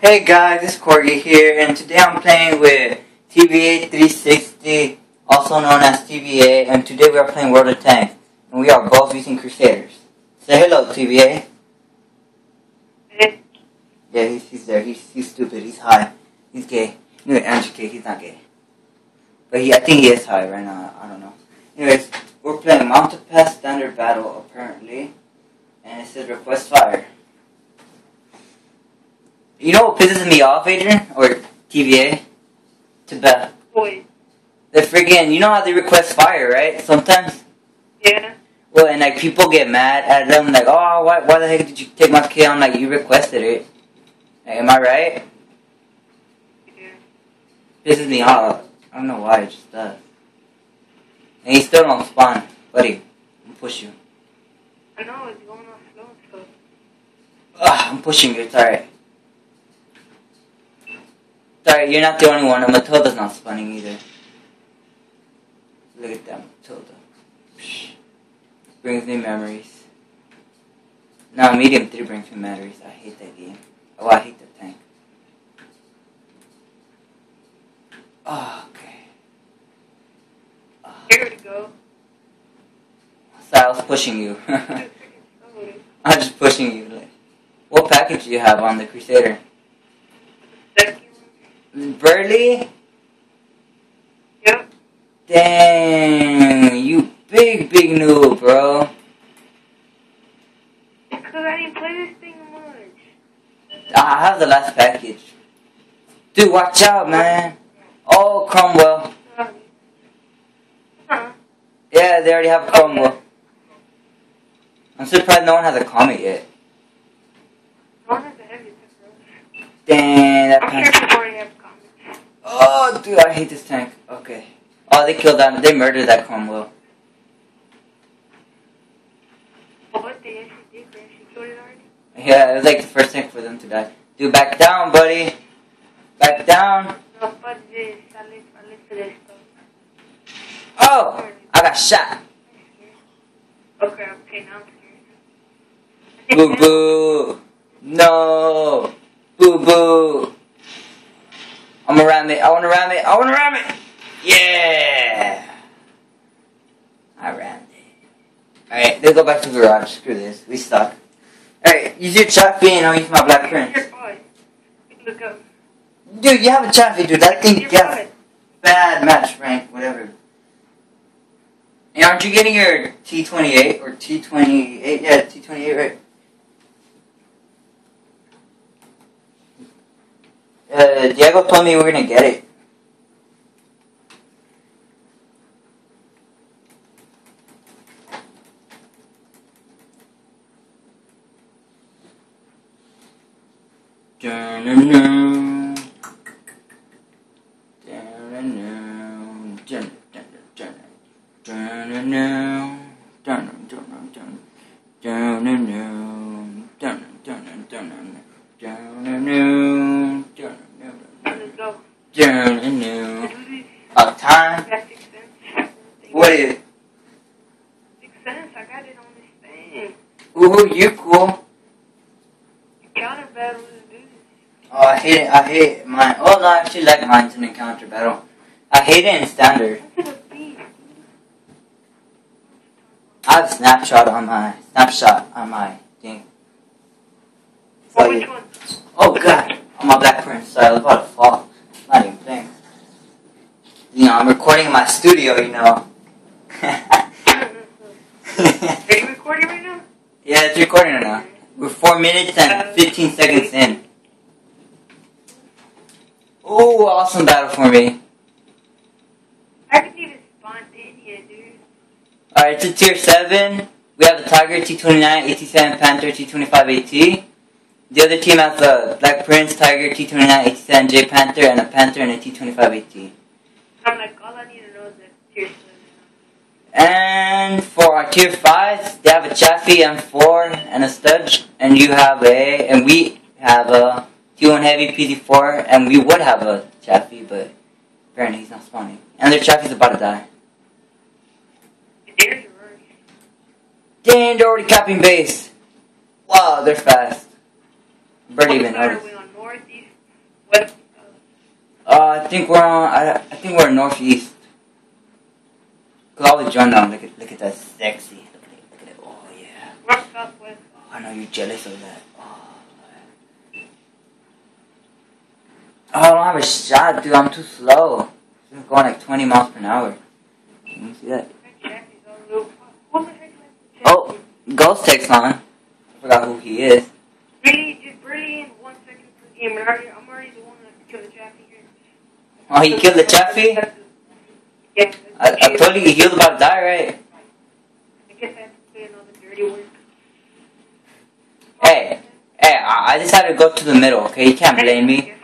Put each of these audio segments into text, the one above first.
Hey guys, it's Corgy here, and today I'm playing with TBA 360, also known as TBA, and today we are playing World of Tanks, and we are both using Crusaders. Say hello, TBA. Hey. Yeah, he's, he's there. He's, he's stupid. He's high. He's gay. Anyway, Andrew K. He's not gay. But he, I think he is high right now. I don't know. Anyways, we're playing Mountain Pass Standard Battle, apparently. And it says request fire. You know what pisses me off, Adrian? Or TBA? To bet. Boy. They're friggin', you know how they request fire, right? Sometimes? Yeah. Well, and like people get mad at them, like, oh, why, why the heck did you take my kill? I'm like, you requested it. Like, am I right? Yeah. Pisses me off. I don't know why, it just does. And you still don't spawn, buddy. I'm push you. I know it's going off slow stuff. Ugh, I'm pushing you. It's alright. Alright. You're not the only one. And Matilda's not spawning either. Look at that Matilda. Psh. Brings me memories. No, medium three brings me memories. I hate that game. Oh, I hate the tank. Oh, okay. Oh. Here we go. I was pushing you. Dude, freaking slow, dude. I'm just pushing you. Like, what package do you have on the Crusader? Yep. Dang, you big, big noob, bro. Because I didn't play this thing much. I have the last package. Dude, watch out, man. Oh, Cromwell. Huh. Yeah, they already have Cromwell. I'm surprised no one has a comet yet. No one has a heavy. Dang, that I'm sure tank. people already have comments. Oh, dude, I hate this tank. Okay. Oh, they killed that. They murdered that. Oh, what they actually did, they actually killed it already? Yeah, it was like the first tank for them to die. Dude, back down, buddy. Back down. Oh, I got shot. Okay, okay, now I'm scared. Boo boo. No. Boo boo. I'm ram it. I wanna ram it. I wanna ram it. Yeah. I rammed it. Alright, let's go back to the garage. Screw this. We stuck. Alright, use your chaffee and I'll use my black Your Look up. Dude, you have a chaffee, dude. That thing butt. bad match rank, whatever. And aren't you getting your T28 or T28? Yeah, T28, right? Uh, Diego told me we're gonna get it. Dun-dun-dun. Dun-dun-dun. Dun-dun-dun-dun. Dun-dun-dun. Dun-dun-dun-dun. Dun-dun-dun. Dun-dun-dun-dun. Dun-dun-dun. Dun-dun-dun. Let's go. Dun-dun-dun. To do this, A time? I got six cents. What is it? Six cents, I got it on this thing. Ooh, you cool. Counter battles, dude. Oh, I hate it. I hate mine. Oh, no, I actually like mine in encounter battle. I hate it in standard. Look at the beat. I have snapshot on my snapshot on my thing. Oh, So, which one? Oh god, on my black prince. Sorry, I was about to fall. Not even playing. You know, I'm recording in my studio. You know. Are you recording right now? yeah, it's recording right now. We're four minutes and fifteen seconds in. Oh, awesome battle for me. I haven't even spawn in yet, dude. Alright, it's a tier 7. We have the Tiger T29, AT7 Panther, T25 AT. The other team has the Black Prince, Tiger, T29, AT7 J Panther, and a Panther and a T25 AT. I'm like, all I need to know is that tier 7. And for our tier 5, they have a Chaffee M4 and a StuG. And you have a, and we have a T1 Heavy PD4, and we would have a Chaffee, but apparently he's not spawning. And their Chaffee's about to die. There's yours. Dang, they're already capping base. Wow, they're fast. Barely even noticed. on north, east, What? Uh, I think we're on. I, I think we're northeast. Cause I always join them. Look at look at that sexy. Look at it. Look at it. Oh yeah. We're southwest. I know you're jealous of that. Oh, I don't have a shot, dude. I'm too slow. I'm going like 20 miles per hour. Can you see that? That Jackie's all over. Who the heck is Jackie? Oh. Ghost takes on. I forgot who he is. Really, just in one second per game. And already, I'm already the one that killed the here. Oh, he killed the Chaffee? Yeah. I, I told you he was about to die, right? I guess I have to play another dirty work. Hey. Hey, I, I decided to go to the middle, okay? You can't blame me.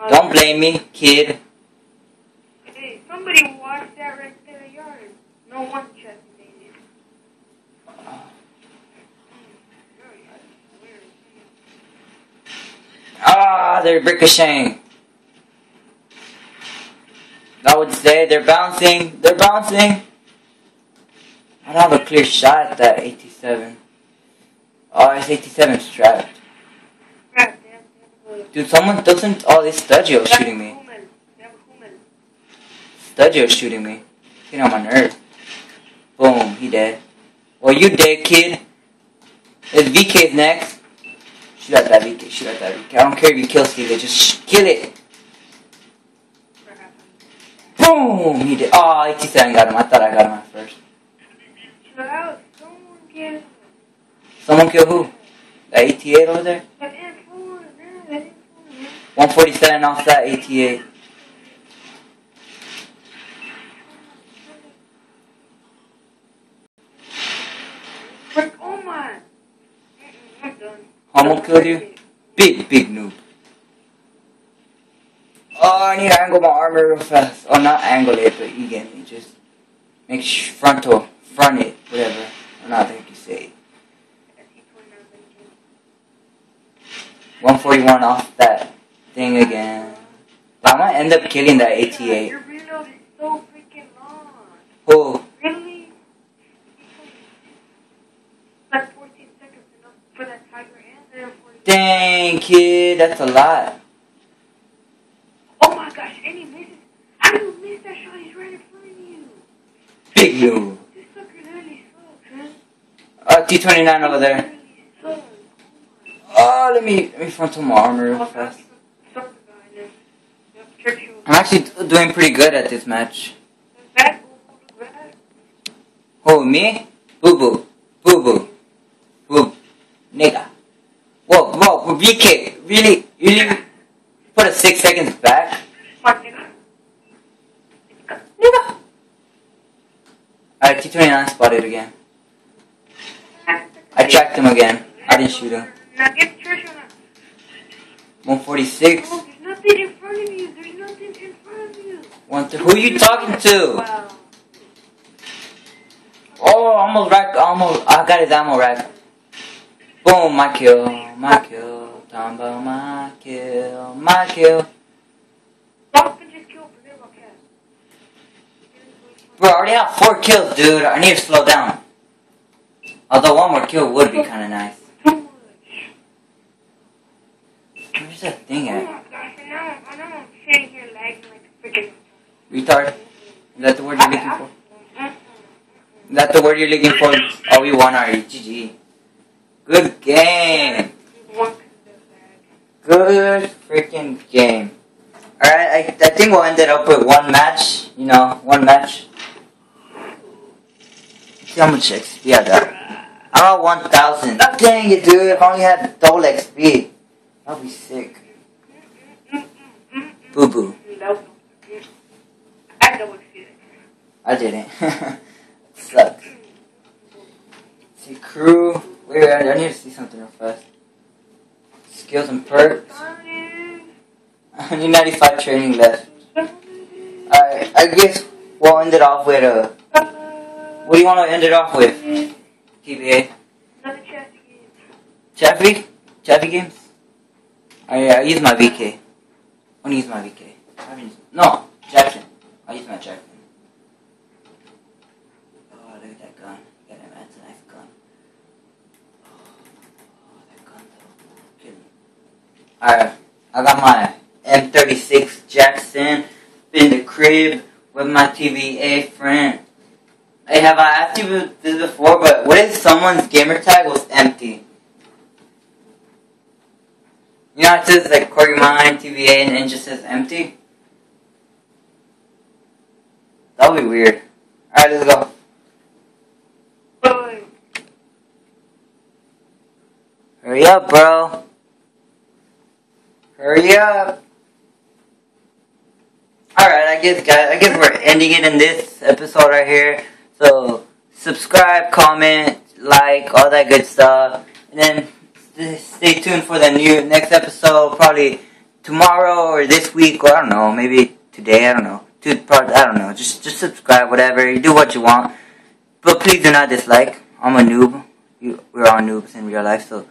Guess I have to play another- Don't blame me, kid. Hey, somebody watched that right there yard. No one checked made it. Ah, they're ricocheting. I would say they're bouncing. They're bouncing. I don't have a clear shot at that 87. Oh, it's 87 strapped. God damn, damn, Dude, someone doesn't. Oh, this Studio shooting me. Human. Shooting me. Getting on my nerves. Boom, he dead. Well, you dead, kid. It's VK's next. Shoot at that VK. Shoot at that VK. I don't care if you kill it. Just sh- kill it. Boom! He did. Ah, oh, 87 got him. I thought I got him at first. Someone get Someone kill who? That 88 over there? that influence, man. That influence. 147 off that 88. Frick, oh my. Mm-mm, I'm done. Homo killed you? Big, big noob. Oh, I need to angle my armor real fast. Oh, not angle it, but you get me. Just make sh- frontal, front it, whatever. Or not, I think you say it. 141 off that thing again. But I might end up killing that 88. Your reload is so freaking long. Who? Really? Like 14 seconds enough for that tiger and then 40 Dang, kid, that's a lot. Oh my gosh, and he misses. How do you miss that shot? He's right in front of you. Big noob. This sucker really sucks, man. Uh, T29 over there. Oh, let me, let me frontal my armor real fast. Suck the guy, and then- Yep, Churchill. I'm actually doing pretty good at this match. Who, me? Boo boo. Boo boo. Boo. Nigga. Whoa, whoa, VK. Really, really put a six seconds back? Nigga. Nigga. Alright, T29 spotted again. I tracked him again. I didn't shoot him. Now get Churchill now. 146. No, there's nothing in front of you. There's nothing in front of you. One, two. Who you talking to? Wow. Oh, almost rack. Almost. I got his ammo rack. Boom, my kill. My kill. About my kill. My kill. Bro, I already have four kills, dude. I need to slow down. Although one more kill would be kind of nice. Too much. Where's that thing Oh at? my gosh, and now, I know I'm sitting here lagging like a freaking. Retard? Is that the word you're looking for? Is that the word you're looking for? Oh, we won already. GG. Good game. Good freaking game. Alright, I, I think we'll end it up with one match. You know, one match. See how much XP I got. I'm at 1,000. Dang it, dude. If I only had double XP. That'd be sick. Boo boo. Nope. I know what it is. I didn't. Sucks. See, crew. Wait, wait, I need to see something real fast. Skills and perks. I need 95 training left. Alright, I guess we'll end it off with a. What do you want to end it off with? TBA? Another chance again. Chaffee? Chaffee games? Oh yeah, oh, I use my VK. I want to use my VK. I haven't No, Jackson. Oh, I use my Jackson. Oh, look at that gun. Yeah, that- that's a nice gun. That gun though. Kidding. Alright, I got my M36 Jackson. In the crib with my TBA friend. Hey, have I asked you this before? But what if someone's gamer tag was empty? You know, it says like Corey Mine, TBA, and then just says empty. That would be weird. Alright, let's go. Hurry up, bro. Hurry up. Alright, I guess guys I guess we're ending it in this episode right here. So subscribe, comment, like, all that good stuff. And then stay tuned for the new next episode, probably tomorrow or this week or I don't know, maybe today, I don't know. To, probably, I don't know. Just just subscribe, whatever. You do what you want. But please do not dislike. I'm a noob. You, we're all noobs in real life, so